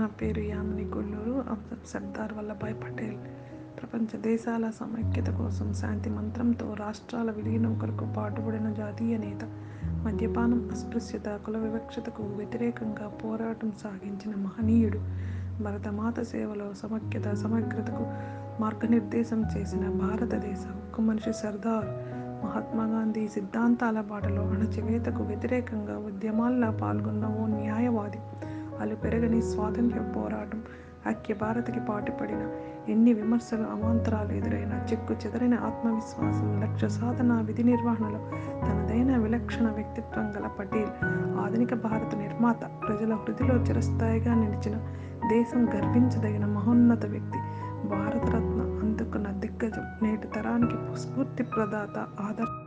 నా పేరు యామిని గుల్లూరు సర్దార్ వల్లభాయ్ పటేల్. ప్రపంచ దేశాల సమైక్యత కోసం శాంతి మంత్రంతో రాష్ట్రాల విలీనం కొరకు పాటుపడిన జాతీయ నేత మద్యపానం అస్పృశ్యత కుల వివక్షతకు వ్యతిరేకంగా పోరాటం సాగించిన మహనీయుడు భరతమాత సేవలో సమైక్యత సమగ్రతకు మార్గనిర్దేశం చేసిన భారతదేశ ఒక్క మనిషి సర్దార్ మహాత్మా గాంధీ సిద్ధాంతాల బాటలో అణచివేతకు వ్యతిరేకంగా ఉద్యమాల్లో పాల్గొన్న ఓ న్యాయవాది. వాళ్ళు పెరగని స్వాతంత్ర్య పోరాటం ఐక్య భారత్కి పాటుపడిన ఎన్ని విమర్శలు అవాంతరాలు ఎదురైన చెక్కు చెదరైన ఆత్మవిశ్వాసం లక్ష్య సాధన విధి నిర్వహణలో తనదైన విలక్షణ వ్యక్తిత్వం గల పటేల్ ఆధునిక భారత నిర్మాత ప్రజల హృదిలో చిరస్థాయిగా నిలిచిన దేశం గర్వించదగిన మహోన్నత వ్యక్తి భారతరత్న అందుకున్న దిగ్గజం నేటి తరానికి స్ఫూర్తి ప్రదాత ఆదర్శ